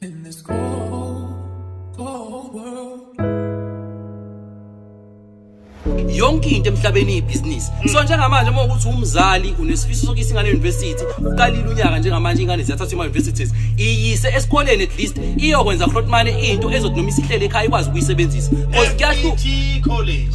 in this cold, cold world. yonke into emhlabeni ibhizinisi mm. so njengamanje uma ukuthi umzali unesifiso sokuyisa ingane university uqalile unyaka njengamanje ingane ziyathathwa ema universities iyise esikoleni at least iyokwenza Grootman into ezothi noma isihlele ekhaya ikwazi ukuyisebenzisa because kuyahlupa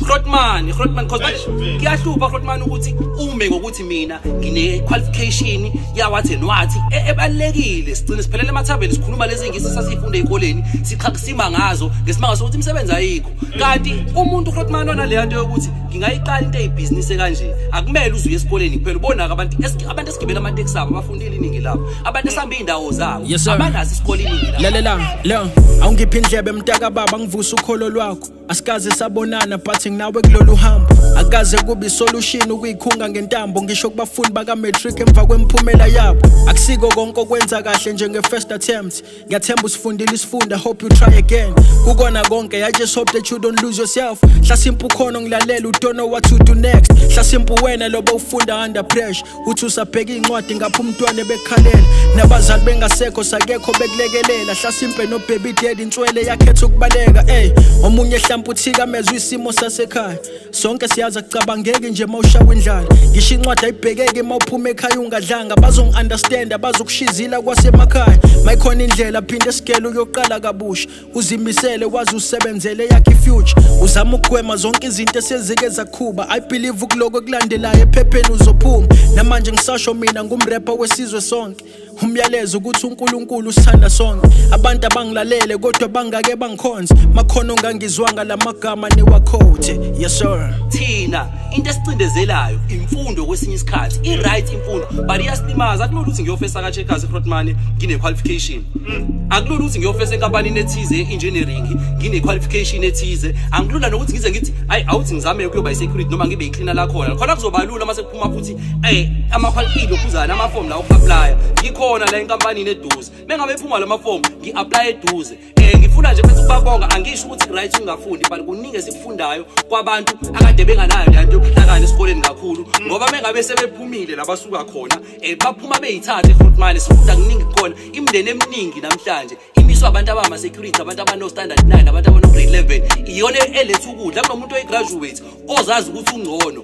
Grootman Grootman because kuyahlupa Grootman ukuthi ume ngokuthi mina ngine qualification yawathi nwathi ebalekile sigcine siphelele emathabeni sikhuluma lezi ngisi sasifunda ezikoleni sichakisima ngazo ngesimanga sokuthi imisebenza ayikho kanti umuntu uGrootman ona le nto ukuthi ngingayiqala into eyibhizinisi kanje akumele uze uye esikoleni kuphela ubonaka abantu abantu esigibela amateksi abo abafundile iningi labo abantu esihamba iy'ndawo zabo abanazo isikole iningi labo lalela lo awungiphi indlebe mntakababa ngivusa ukholo lwakho asikaze sabonana but nginawe kulolu hambo akaze kube isolution ukuyikhunga ngentambo ngisho kubafundi bakametric emva kwemiphumela yabo akusiko konke okwenza kahle njenge-first attempt ngiyathemba usifundile isifunda hope you try again kukona konke i just hope that you don't lose yourself hlasimpe ukhono ngilalela udono what to do next hlasimpe wena lobo ufunda under pressure uthi usabheka iy'ncwadi ngapha umntwana ebekhalela nabazali bengasekho sakekho bekulekelela hlasimpe nobhebi ded inswele yakhetha ukubaleka ey eh. omunye hlampe uthikamezwa isimo sasekhaya sonke siya ngiyazi akucabangeki nje mawusha wendlala ngisho incwadi ayibhekeke mawuphuma ekhaya ungadlanga bazongi-understanda bazokushizila kwasemakhaya mayikhona indlela phinde esigele uyoqala kabusha uzimisele wazi usebenzele yakhe ifuture uzama ukugwema zonke izinto esezike zakhuba i believe kuloko kulandelayo ephepheni uzophuma namanje ngisasho mina ngumrepa wesizwe sonke umyalezo ukuthi uNkulunkulu usithanda sonke abantu abangilalele kodwa bangake bangikhonze makhona ongangizwanga lamagama niwakhothe yes sir thina into esicindezelayo imfundo kwesinye isikhathi i-right imfundo but iyasilimaza akulona ukuthi ngiyofesa ka-checkers eFrotman ngine-qualification akulona ukuthi ngiyofesa enkampanini ethize e-engineering ngine-qualification ethize angikulula nokuthi ngize ngithi hayi awuthi ngizame kuyoba i-security noma ngibe i-cleaner lakhona khona kuzoba lula uma sekuphuma futhi um ama-qualification lokhuzana amafomu la oku-aplya ngikho khona la enkampanini eduze mengabe iphuma la mafomu ngi-aplaye eduze um ngifuna nje bese ukubabonga angisho ukuthi right ungafundi but kuningi esikufundayo kwabantu akade benganayo lento yobuhlakani esikoleni kakhulu ngoba mengabe sebephumile labasuka khona um baphuma beyithatha e-hotmani sifunda kuningi khona imindeni eminingi namhlanje imiswe abantu abama-security abantu abano-standard nine abantu abano-grade 11 iyona eletha ukudla kunomuntu oyigraduate ozazi ukuthi ungcono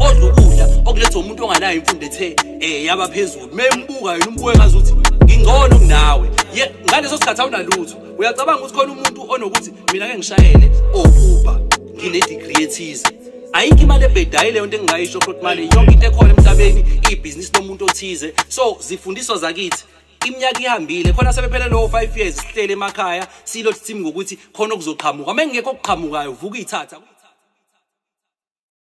odla ukudla okuletha umuntu onganayo imfundo ethe eh yaba phezulu membuka yena umbuke ngazuthi ngingcono kunawe ye ngaleso sikhathi awunalutho uyacabanga ukuthi khona umuntu onokuthi mina ke ngishayele o-uber ngine-degree ethize ayikho imali ebhedayo leyo nto engingayisho futhi mali yonke into ekhona emhlabeni ibhizinisi lomuntu othize so zifundiso zakithi iminyaka ihambile khona sebephele lowo 5 years sihlele emakhaya silothi team ngokuthi khona okuzoqhamuka uma ngekho okuqhamukayo vuka ithatha